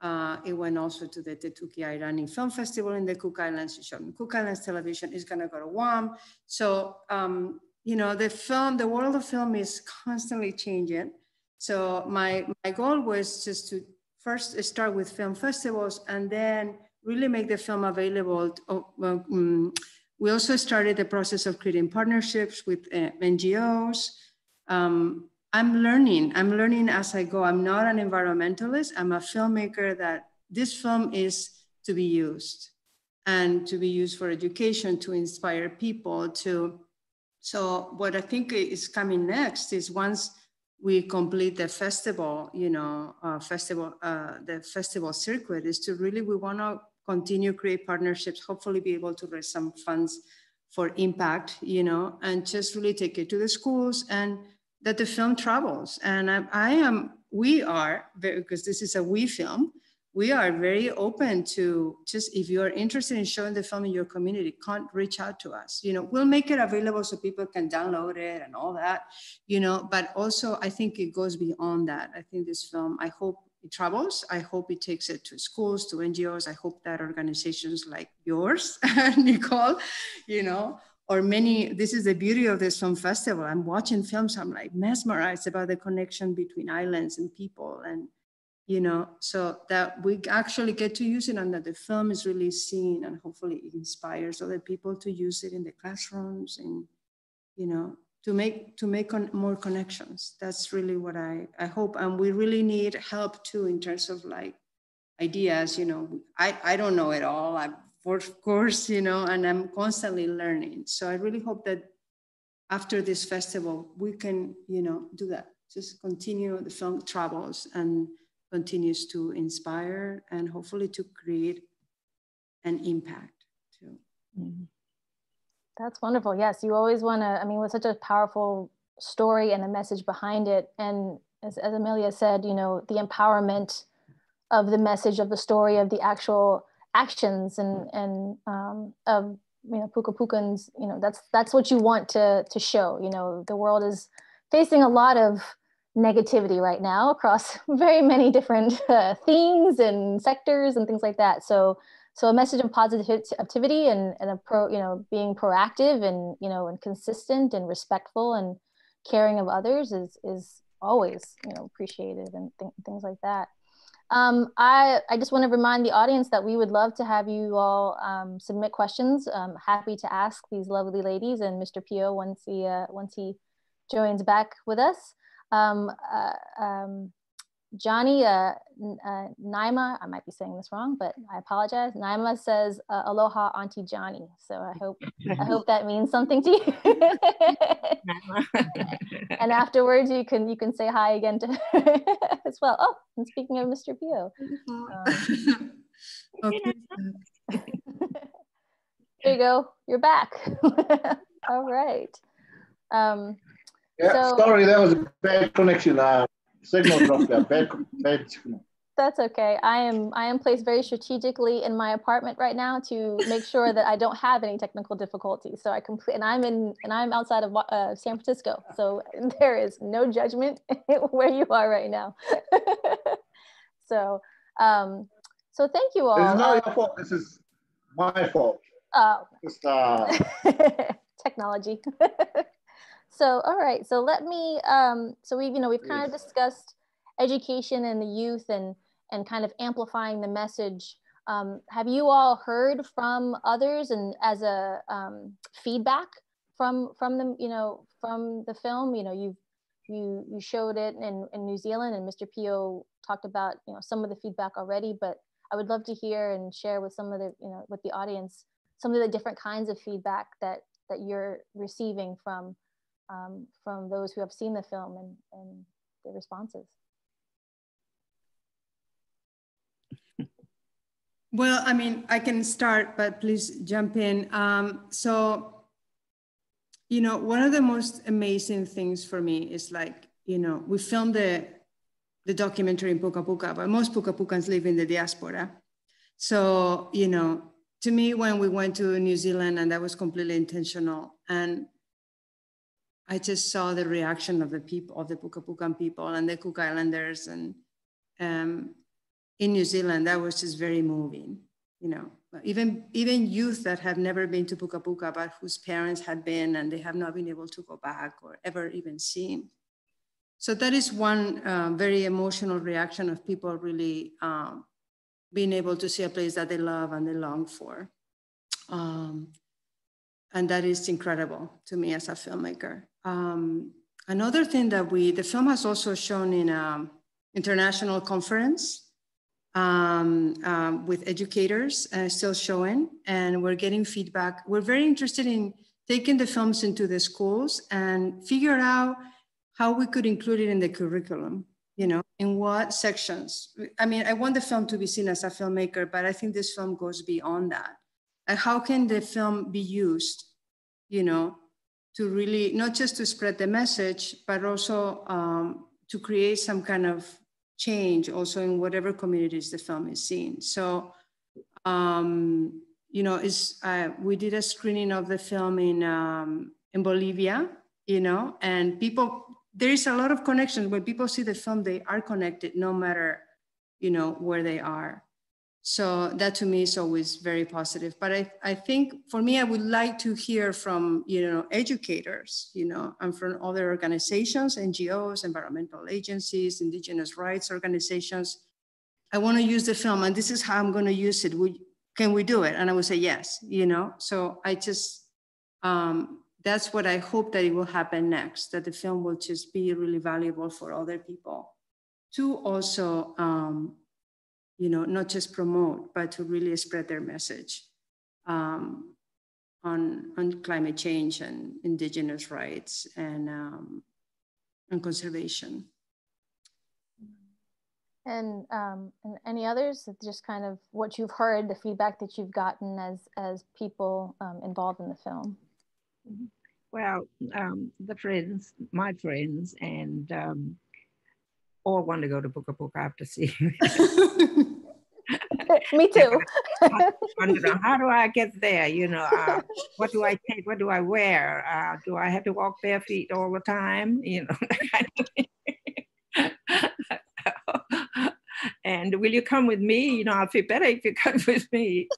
Uh, it went also to the Te Kuki Airani Film Festival in the Cook Islands. It shot in Cook Islands television. It's going to go to Guam. So um, you know, the film, the world of film is constantly changing. So my, my goal was just to first start with film festivals and then really make the film available. To, um, we also started the process of creating partnerships with uh, NGOs. Um, I'm learning, I'm learning as I go. I'm not an environmentalist, I'm a filmmaker that this film is to be used and to be used for education, to inspire people, to, so what I think is coming next is once we complete the festival, you know, uh, festival, uh, the festival circuit is to really, we want to continue create partnerships, hopefully be able to raise some funds for impact, you know, and just really take it to the schools and that the film travels. And I, I am, we are, because this is a we film, we are very open to just if you are interested in showing the film in your community, can't reach out to us. You know, we'll make it available so people can download it and all that, you know, but also I think it goes beyond that. I think this film, I hope it travels. I hope it takes it to schools, to NGOs. I hope that organizations like yours, [laughs] Niquole, you know, or many, this is the beauty of this film festival. I'm watching films, I'm like mesmerized about the connection between islands and people and you know, so that we actually get to use it and that the film is really seen and hopefully it inspires other people to use it in the classrooms and, you know, to make to make con more connections. That's really what I, I hope. And we really need help too in terms of like ideas, you know, I, I don't know it all. I, of course, you know, and I'm constantly learning. So I really hope that after this festival, we can, you know, do that. Just continue the film travels and continues to inspire and hopefully to create an impact too. Mm-hmm. That's wonderful. Yes, you always want to, I mean, with such a powerful story and a message behind it. And as, as Amelia said, you know, the empowerment of the message of the story of the actual actions and, and um, of, you know, Puka Pukans, you know, that's, that's what you want to, to show, you know, the world is facing a lot of negativity right now across [laughs] very many different uh, themes and sectors and things like that. So, so a message of positivity and, and a pro, you know, being proactive and, you know, and consistent and respectful and caring of others is, is always, you know, appreciated and th things like that. Um, I, I just want to remind the audience that we would love to have you all um, submit questions. I'm happy to ask these lovely ladies and Mr. Pio once he, uh, once he joins back with us. Um, uh, um, Johnny uh, uh, Naima, I might be saying this wrong, but I apologize. Naima says uh, "Aloha, Auntie Johnny." So I hope I hope that means something to you. [laughs] and afterwards, you can you can say hi again to her [laughs] as well. Oh, and speaking of Mr. Pio, um, there you go. You're back. [laughs] All right. Um, yeah, so, sorry, that was a bad connection. Uh, signal dropped out. Bad, [laughs] bad signal. That's okay. I am I am placed very strategically in my apartment right now to make sure that I don't have any technical difficulties. So I complete, and I'm in and I'm outside of uh, San Francisco. So [laughs] there is no judgment [laughs] where you are right now. so um, so thank you all. It's not your fault. This is my fault. Oh. Just uh... technology. So, all right. So let me, um, so we've, you know, we've kind of discussed education and the youth and, and kind of amplifying the message. Um, have you all heard from others and as a um, feedback from, from them, you know, from the film, you know, you've, you, you showed it in, in New Zealand and Mr. Pio talked about, you know, some of the feedback already, but I would love to hear and share with some of the, you know, with the audience, some of the different kinds of feedback that, that you're receiving from um, from those who have seen the film and, and the responses. Well, I mean, I can start, but please jump in. Um, so, you know, one of the most amazing things for me is like, you know, we filmed the, the documentary in Puka Puka, but most Puka Pukans live in the diaspora. So, you know, to me, when we went to New Zealand, and that was completely intentional, and I just saw the reaction of the people, of the Puka Pukan people and the Cook Islanders. And um, in New Zealand, that was just very moving, you know, even even youth that have never been to Puka Puka, but whose parents had been and they have not been able to go back or ever even seen. So that is one uh, very emotional reaction of people really um, being able to see a place that they love and they long for. Um, and that is incredible to me as a filmmaker. Um, another thing that we, the film has also shown in an international conference um, um, with educators, uh, still showing, and we're getting feedback. We're very interested in taking the films into the schools and figure out how we could include it in the curriculum, you know, in what sections. I mean, I want the film to be seen as a filmmaker, but I think this film goes beyond that. And how can the film be used, you know, to really, not just to spread the message, but also um, to create some kind of change also in whatever communities the film is seen. So, um, you know, is uh, we did a screening of the film in um, in Bolivia, you know, and people there is a lot of connections when people see the film they are connected no matter you know where they are so that to me is always very positive. But i, I think for me i would like to hear from you know educators you know and from other organizations ngos environmental agencies indigenous rights organizations. I want to use the film and this is how i'm going to use it. We, can we do it? And i would say yes you know? So i just um, that's what I hope that it will happen next, that the film will just be really valuable for other people. To also, um, you know, not just promote, but to really spread their message um, on, on climate change and indigenous rights and, um, and conservation. And, um, and any others, just kind of what you've heard, the feedback that you've gotten as, as people um, involved in the film. Well, um, the friends, my friends, and all want to go to Puka Puka after seeing Me too. [laughs] how do I get there? You know, uh, what do I take? What do I wear? Uh, do I have to walk bare feet all the time? You know, [laughs] [laughs] and will you come with me? You know, I'll feel better if you come with me.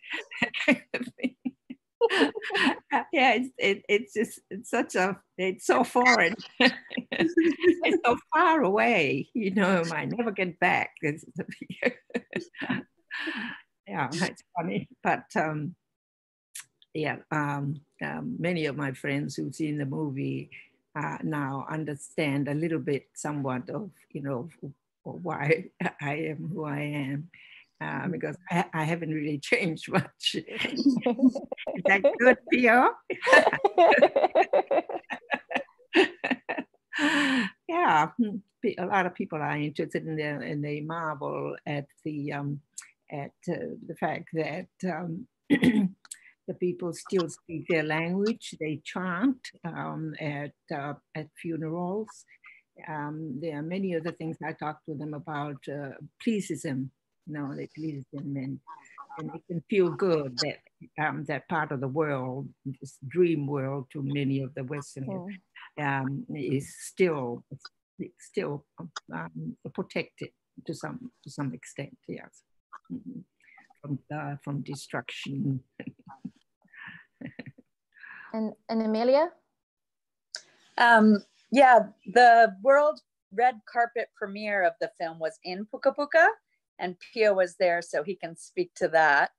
Yeah, it's it, it's just it's such a it's so foreign. [laughs] it's so far away. You know, I never get back. [laughs] Yeah, it's funny, but um, yeah, um, um, many of my friends who've seen the movie uh, now understand a little bit, somewhat of you know why [laughs] I am who I am uh, because I, I, haven't really [laughs] changed much. Is that [laughs] good, Theo? [laughs] yeah, hmm, a lot of people are interested in the and they marvel at the um, at uh, the fact that um, [clears throat] the people still speak their language. They chant um, at uh, at funerals. Um, there are many other things I talk to them about. Uh, pleases them know, that pleases them and, and they can feel good that um, that part of the world, this dream world to many of the Westerners, um, is still still um, protected to some to some extent. Yes, mm-hmm. from uh, from destruction. [laughs] and and Amelia. Um, yeah, the world red carpet premiere of the film was in Puka Puka and Pio was there, so he can speak to that.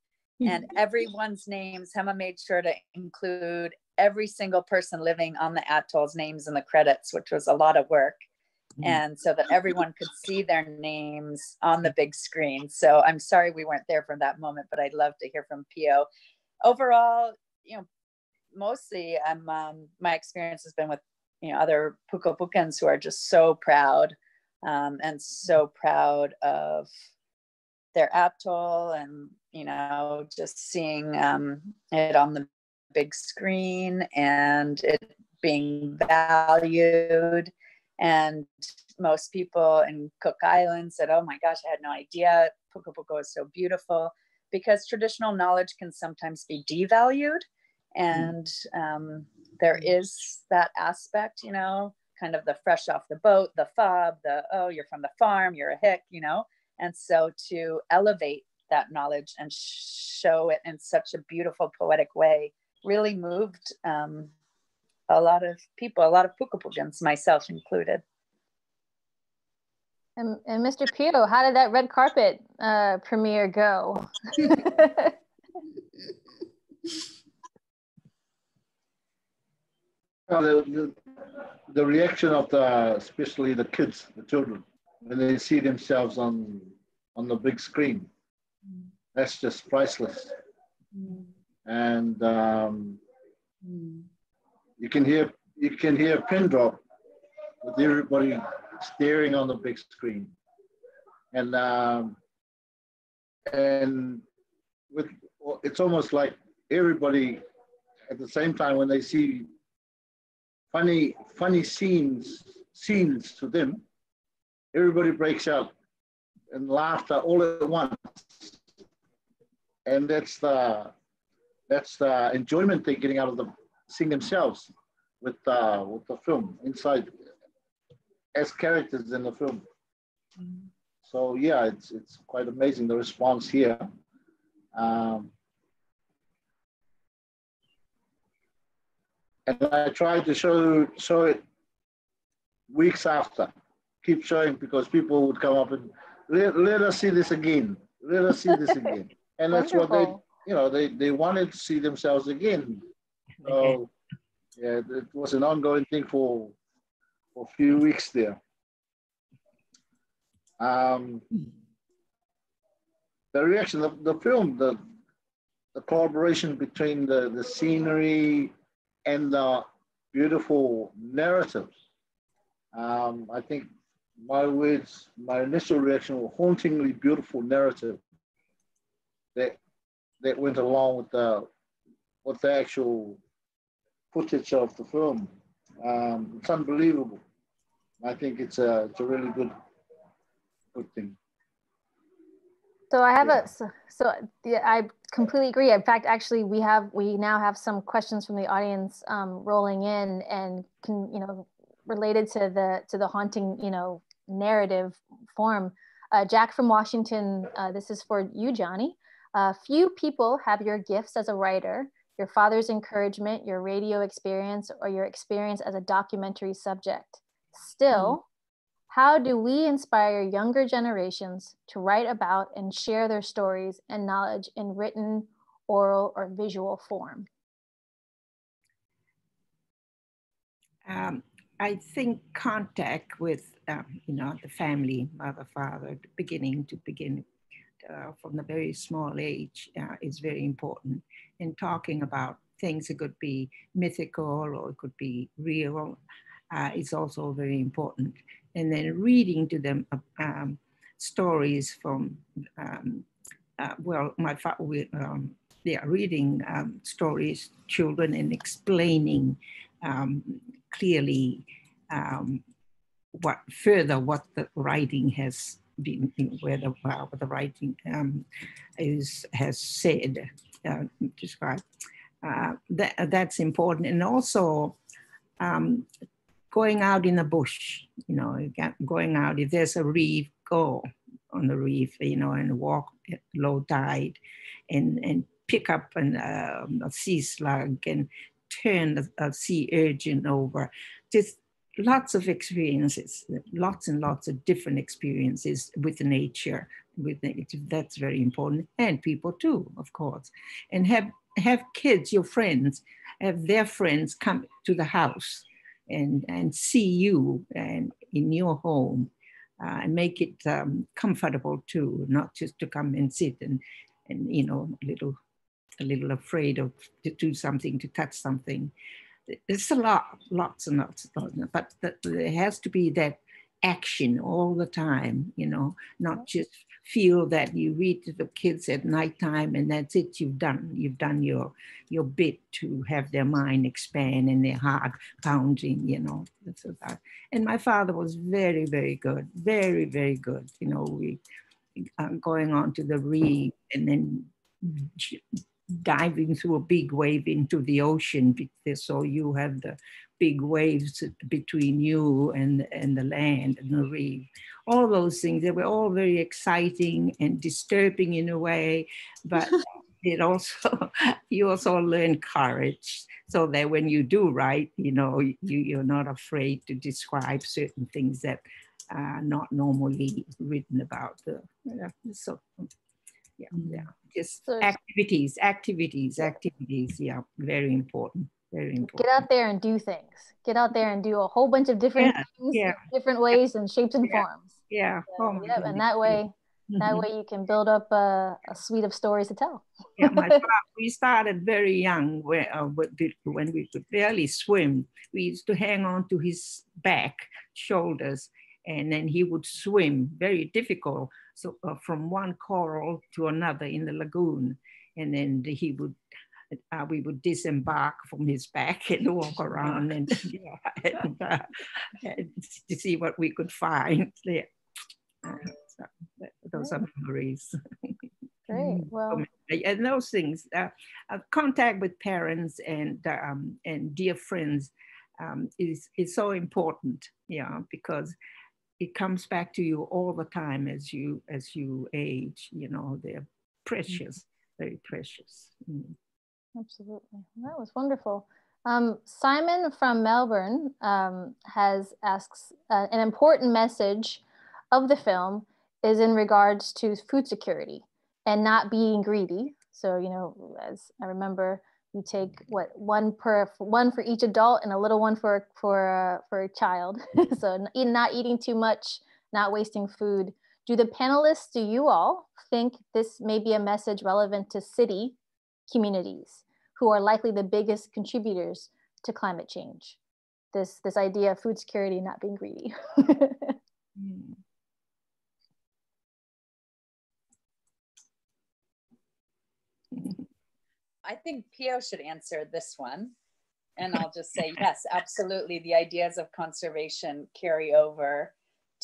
And mm-hmm. everyone's names, Gemma made sure to include every single person living on the atoll's names in the credits, which was a lot of work. Mm-hmm. And so that everyone could see their names on the big screen. So I'm sorry we weren't there for that moment, but I'd love to hear from Pio. Overall, you know, mostly I'm, um, my experience has been with you know other Puka Pukans who are just so proud um, and so proud of their atoll and you know just seeing um, it on the big screen and it being valued. And most people in cook island said oh my gosh i had no idea. Puka puka is so beautiful. Because traditional knowledge can sometimes be devalued and um, there is that aspect you know kind of the fresh off the boat the fob the oh you're from the farm you're a hick you know and so to elevate that knowledge and show it in such a beautiful poetic way really moved um, a lot of people, a lot of Pukapukans, myself included. And, and Mr. Pio, how did that red carpet uh, premiere go? [laughs] well, the, the, the, reaction of the, especially the kids, the children, when they see themselves on on the big screen, that's just priceless. Mm. And um, mm. you can hear you can hear a pin drop with everybody staring on the big screen, and um, and with it's almost like everybody at the same time when they see funny funny scenes scenes to them, everybody breaks out in laughter all at once, and that's the that's the enjoyment they're getting out of the seeing themselves with uh, with the film inside as characters in the film. So yeah, it's it's quite amazing the response here. Um, and I tried to show show it weeks after, keep showing because people would come up and let, let us see this again, let us see this again, [laughs] and that's what they you know they they wanted to see themselves again. So yeah, it was an ongoing thing for for a few weeks there. Um, the reaction of the film, the the collaboration between the, the scenery and the beautiful narratives. Um, I think my words, my initial reaction were hauntingly beautiful narrative that that went along with the with the actual footage of the film. Um, it's unbelievable. I think it's a it's a really good good thing. So I have yeah. a so, so yeah, I completely agree. In fact, actually, we have we now have some questions from the audience um, rolling in, and can you know related to the to the haunting you know narrative form. Uh, Jack from Washington, uh, this is for you, Johnny. Uh, few people have your gifts as a writer, your father's encouragement, your radio experience, or your experience as a documentary subject. Still, mm. how do we inspire younger generations to write about and share their stories and knowledge in written, oral, or visual form? Um, I think contact with, um, you know, the family, mother, father, beginning to begin uh, from the very small age uh, is very important. In talking about things that could be mythical or it could be real uh, is also very important. And then reading to them uh, um, stories from, um, uh, well, my father, um, yeah, reading um, stories, children, and explaining um, clearly um, what further what the writing has been, where the, uh, the writing um, is has said, uh, described. Uh, that, that's important. And also um, going out in the bush, you know, going out, if there's a reef, go on the reef, you know, and walk low tide and, and pick up an, um, a sea slug and turn a, a sea urchin over. Just lots of experiences, lots and lots of different experiences with nature, with nature. That's very important, and people too, of course. And have have kids, your friends, have their friends come to the house and and see you and in your home, uh, and make it um, comfortable too, not just to come and sit and and you know a little a little afraid of to do something, to touch something it's a lot, lots and lots, but there has to be that action all the time, you know, not just feel that you read to the kids at nighttime and that's it, you've done, you've done your your bit to have their mind expand and their heart pounding, you know. And my father was very, very good, very, very good. You know, we uh, going on to the reef and then diving through a big wave into the ocean. So you have the big waves between you and, and the land and the reef. All those things, they were all very exciting and disturbing in a way, but [laughs] it also, [laughs] you also learn courage so that when you do write, you know, you, you're not afraid to describe certain things that are not normally written about. The, uh, so yeah, mm. yeah, just so, activities, activities, activities. Yeah, very important. Very important. Get out there and do things. Get out there and do a whole bunch of different yeah, things, yeah. different ways and shapes and yeah. forms. Yeah. oh yep. And that way, that mm-hmm. way you can build up a, a, suite of stories to tell. yeah, my [laughs] we started very young when, uh, when we could barely swim. We used to hang on to his back, shoulders, and then he would swim, very difficult, so uh, from one coral to another in the lagoon. And then he would uh, we would disembark from his back and walk [laughs] around and, [laughs] [laughs] know, and, uh, and to see what we could find. Yeah. Uh, so those are memories. Great. Well, and those things, uh, uh, contact with parents and um, and dear friends um, is is so important. Yeah, because it comes back to you all the time as you as you age. You know, they're precious, mm-hmm. very precious. Mm. Absolutely. That was wonderful. Um, Simon from Melbourne um, has asks uh, an important message of the film is in regards to food security and not being greedy. So, you know, as I remember, you take what one per one for each adult and a little one for for uh, for a child. [laughs] so, not eating too much, not wasting food. Do the panelists, do you all think this may be a message relevant to city communities who are likely the biggest contributors to climate change? This this idea of food security, not being greedy. [laughs] mm. I think Pio should answer this one. And I'll just say, [laughs] yes, absolutely. The ideas of conservation carry over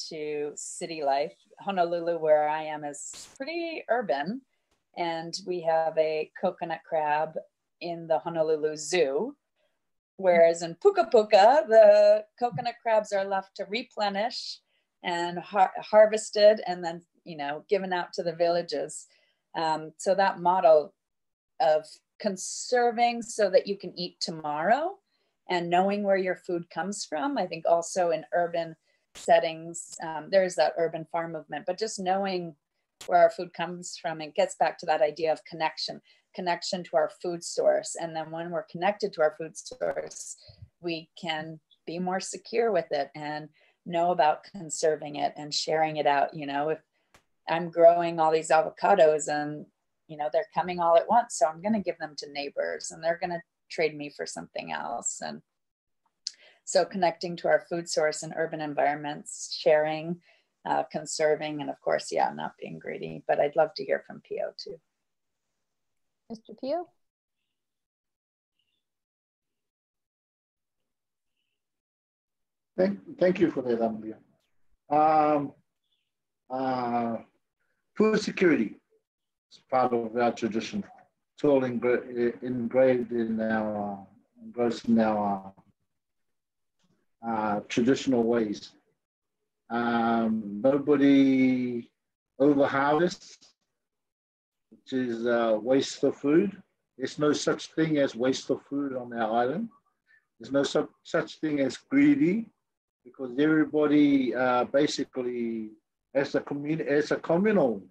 to city life. Honolulu, where I am, is pretty urban. And we have a coconut crab in the Honolulu Zoo. Whereas in Puka Puka, the coconut crabs are left to replenish and har- harvested and then, you know, given out to the villages. Um, so that model of conserving so that you can eat tomorrow and knowing where your food comes from. I think also in urban settings, um, there's that urban farm movement, but just knowing where our food comes from, it gets back to that idea of connection, connection to our food source. And then when we're connected to our food source, we can be more secure with it and know about conserving it and sharing it out. You know, if I'm growing all these avocados and you know they're coming all at once. So i'm going to give them to neighbors and they're going to trade me for something else. And so connecting to our food source in urban environments sharing uh, conserving and of course yeah not being greedy but i'd love to hear from pio too. Mr pio Thank, thank you for that, Amelia. Um, uh, food security it's part of our tradition. It's all engra- engraved in our, engrossed in our uh, traditional ways. Um, nobody over harvests, which is uh, waste of food. There's no such thing as waste of food on our island. There's no su- such thing as greedy because everybody uh, basically, as a, commun- as a communal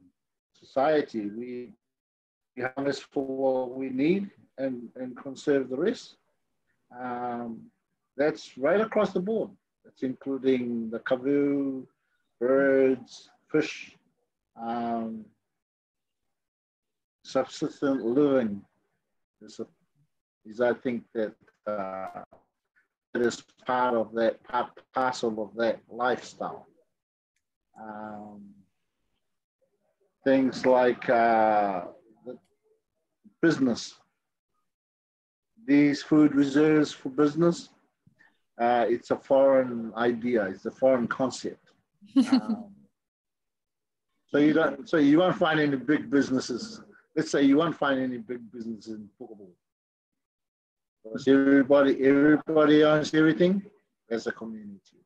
society. We, we harness for what we need and, and conserve the rest. Um, that's right across the board. That's including the kavu, birds, fish, um, subsistent living is, a, is I think that uh, it is part of that, part parcel of that lifestyle. Um, things like uh, business. These food reserves for business, uh, it's a foreign idea. It's a foreign concept. [laughs] Um, so you don't. So you won't find any big businesses. Let's say you won't find any big businesses in Pukapuka. Because everybody, everybody owns everything as a community.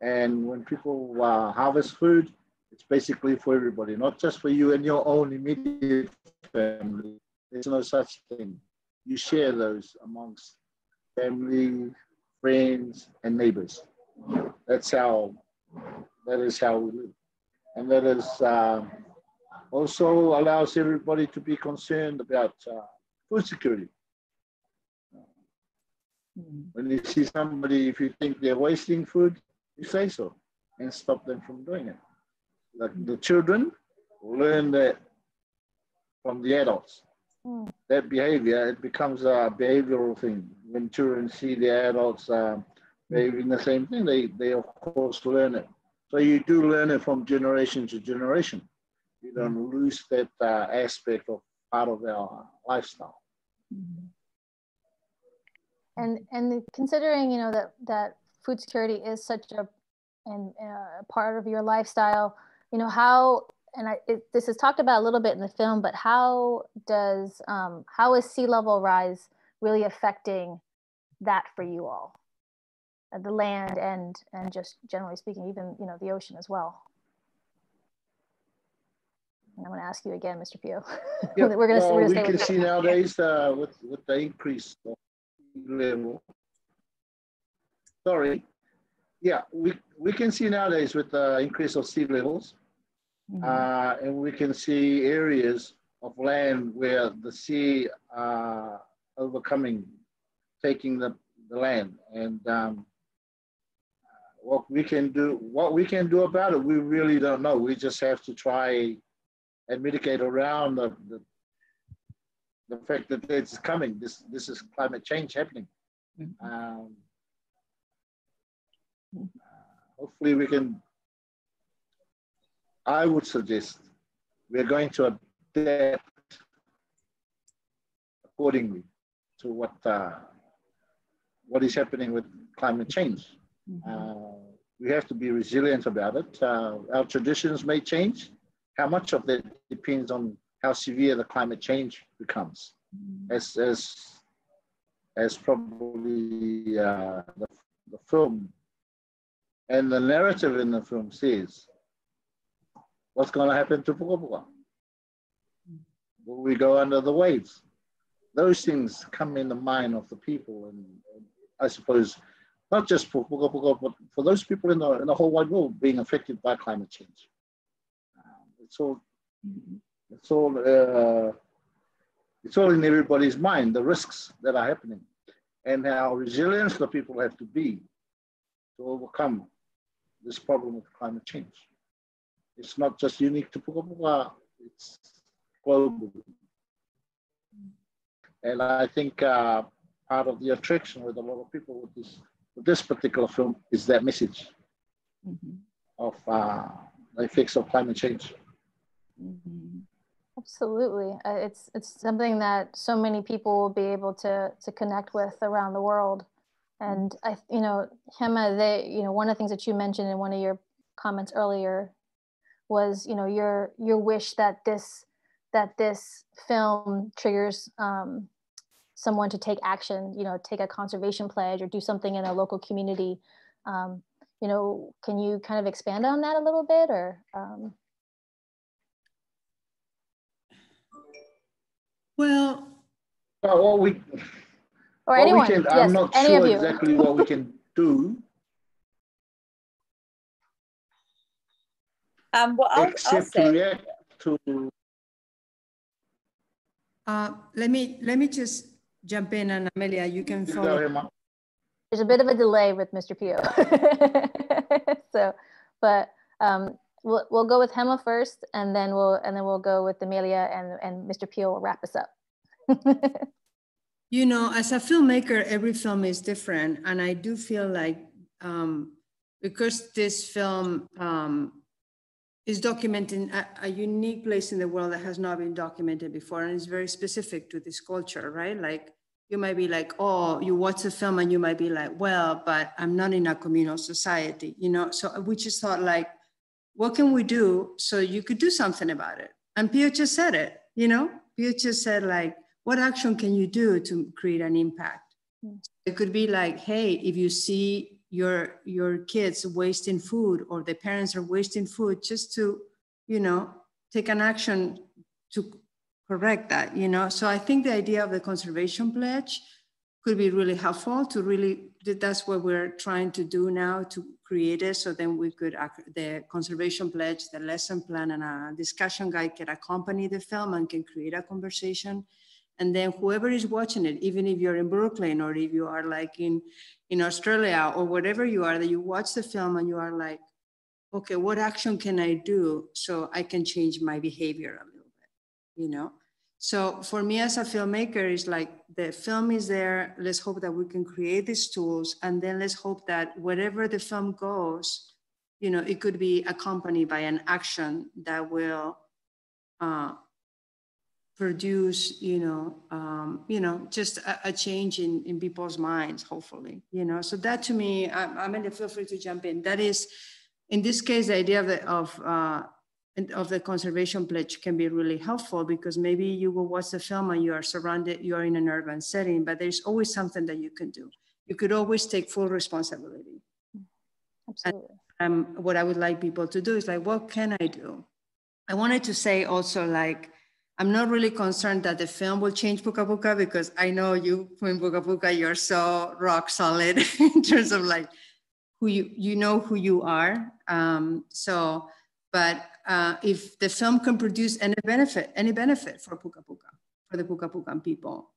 And when people uh, harvest food, it's basically for everybody, not just for you and your own immediate family. There's no such thing. You share those amongst family, friends, and neighbors. That's how, that is how we live. And that is uh, also allows everybody to be concerned about uh, food security. Mm. When you see somebody, if you think they're wasting food, you say so and stop them from doing it. Like the children learn that from the adults. Mm. That behavior, it becomes a behavioral thing. When children see the adults um, behaving the same thing, they, they of course learn it. So you do learn it from generation to generation. You don't mm. lose that uh, aspect of part of our lifestyle. Mm-hmm. And and considering you know that that food security is such a and uh, part of your lifestyle, you know how and I, it, this is talked about a little bit in the film, but how does um, how is sea level rise really affecting that for you all, uh, the land and and just generally speaking, even you know the ocean as well. And I'm going to ask you again, Mr. Pio. [laughs] Yep. we're going to, well, we can see nowadays uh, with, with the increase of level. Sorry. Yeah, we, we can see nowadays with the increase of sea levels, mm -hmm. uh, and we can see areas of land where the sea uh, overcoming, taking the, the land. And um, what we can do, what we can do about it, we really don't know. We just have to try and mitigate around the, the, the fact that it's coming. This this is climate change happening. Mm-hmm. Um, hopefully, we can. I would suggest we're going to adapt accordingly to what uh, what is happening with climate change. Mm-hmm. Uh, we have to be resilient about it. Uh, our traditions may change, how much of that depends on how severe the climate change becomes. Mm. As, as, as probably uh, the, the film and the narrative in the film says, what's going to happen to Pukapuka? Will we go under the waves? Those things come in the mind of the people, and, and I suppose not just for Pukapuka, but for those people in the, in the whole wide world being affected by climate change it's all it's all uh, it's all in everybody's mind the risks that are happening and how resilient the people have to be to overcome this problem of climate change it's not just unique to Pukapuka, it's global and I think uh, part of the attraction with a lot of people with this with this particular film is that message mm-hmm. of uh, the effects of climate change. Mm-hmm. Absolutely, uh, it's it's something that so many people will be able to to connect with around the world, and I, you know, Gemma, they, you know, one of the things that you mentioned in one of your comments earlier was, you know, your your wish that this that this film triggers um, someone to take action, you know, take a conservation pledge or do something in a local community. Um, you know, can you kind of expand on that a little bit, or? Um, Well, well what we, or anyone. We can, yes, I'm not sure exactly what we can do. Um, well, I'll, except I'll say. to react to. Uh, let me let me just jump in, and Amelia, you can follow. There's a bit of a delay with Mr. Pio, [laughs] so, but um, we'll, we'll go with Gemma first, and then we'll and then we'll go with Amelia, and and Mr. Pio will wrap us up. you know, as a filmmaker, every film is different, and I do feel like um, because this film um, is documenting a, a, unique place in the world that has not been documented before, and it's very specific to this culture, right? Like you might be like, oh, you watch a film, and you might be like, well, but I'm not in a communal society, you know. So we just thought like what can we do so you could do something about it? And Pio just said it, you know, Pio just said like, what action can you do to create an impact? Mm. It could be like, hey, if you see your your kids wasting food or the parents are wasting food, just to, you know, take an action to correct that, you know. So I think the idea of the conservation pledge could be really helpful to really that's what we're trying to do now to create it so then we could the conservation pledge the lesson plan and a discussion guide can accompany the film and can create a conversation and then whoever is watching it even if you're in brooklyn or if you are like in in australia or whatever you are that you watch the film and you are like okay what action can i do so i can change my behavior a little bit you know so for me as a filmmaker, it's like the film is there. Let's hope that we can create these tools, and then let's hope that wherever the film goes, you know, it could be accompanied by an action that will uh, produce, you know, um, you know, just a, a, change in, in people's minds, hopefully, you know. So that to me, I, I mean, feel free to jump in. That is, in this case, the idea of, the, of uh, of the conservation pledge can be really helpful because maybe you will watch the film and you are surrounded, you are in an urban setting, but there's always something that you can do. You could always take full responsibility. Absolutely. And, um, what I would like people to do is like, what can I do? I wanted to say also like, I'm not really concerned that the film will change Pukapuka because I know you in Pukapuka, you're so rock solid [laughs] in terms of like who you, you know who you are. Um, so, but uh, if the film can produce any benefit, any benefit for Pukapuka, for the Pukapukan people,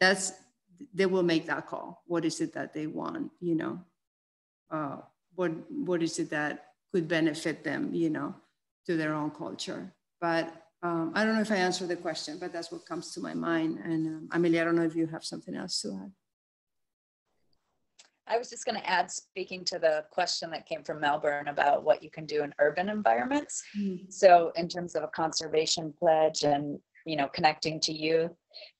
that's they will make that call. What is it that they want? You know, uh, what what is it that could benefit them? You know, to their own culture. But um, I don't know if I answered the question, but that's what comes to my mind. And um, Amelia, I don't know if you have something else to add. I was just going to add, speaking to the question that came from Melbourne about what you can do in urban environments. Mm. So, in terms of a conservation pledge and you know connecting to youth,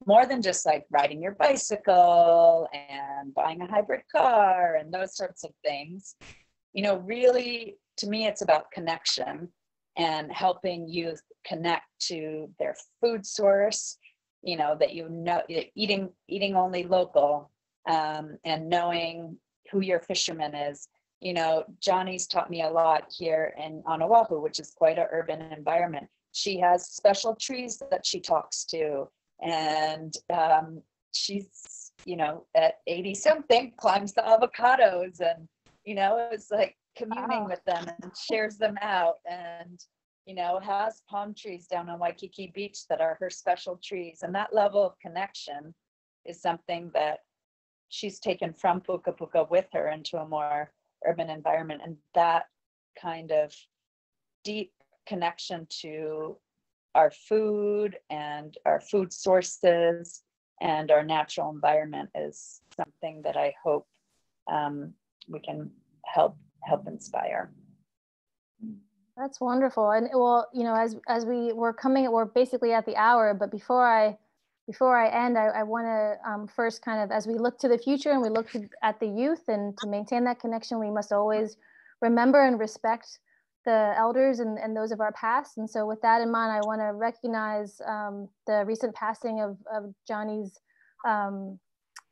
more than just like riding your bicycle and buying a hybrid car and those sorts of things. You know, really, to me, it's about connection and helping youth connect to their food source. You know that you know eating eating only local um, and knowing who your fisherman is. You know, Johnny's taught me a lot here in on Oahu, which is quite an urban environment. She has special trees that she talks to, and um, she's, you know, at 80 something, climbs the avocados, and you know, it's like communing wow. with them and shares them out, and you know, has palm trees down on Waikiki Beach that are her special trees, and that level of connection is something that she's taken from Pukapuka with her into a more urban environment. And that kind of deep connection to our food and our food sources and our natural environment is something that I hope um, we can help help inspire. That's wonderful. And well, you know, as as we were coming, we're basically at the hour. But before I before I end, I, I want to um, first kind of, as we look to the future and we look at the youth and to maintain that connection, we must always remember and respect the elders and, and those of our past. And so with that in mind, I want to recognize um, the recent passing of, of Johnny's um,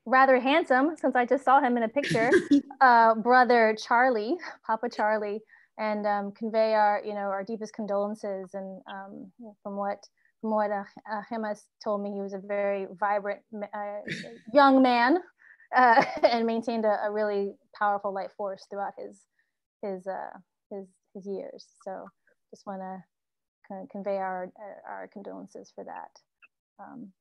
rather handsome, since I just saw him in a picture, [laughs] uh, brother Charlie, Papa Charlie, and um, convey our, you know, our deepest condolences. And um, from what from what uh, uh, Hemas told me, he was a very vibrant uh, young man uh, [laughs] and maintained a, a, really powerful light force throughout his his uh, his his years. So just want to kind of convey our our condolences for that. Um,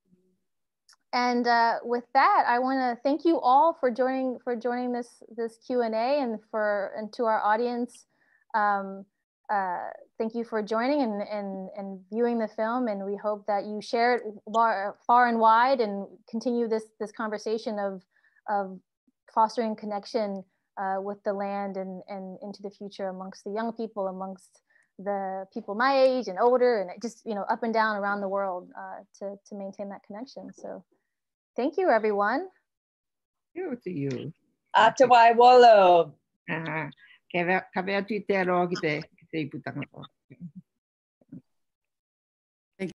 and uh, with that, I want to thank you all for joining for joining this this Q and A, and for and to our audience. Um, uh, thank you for joining and, and, and viewing the film. And we hope that you share it far, far and wide and continue this, this conversation of, of fostering connection uh, with the land and, and into the future amongst the young people, amongst the people my age and older, and just, you know, up and down around the world uh, to, to maintain that connection. So thank you, everyone. You to you. Atawai Wolo. Ah, Ka vea tu te aroa ki te, te i putanga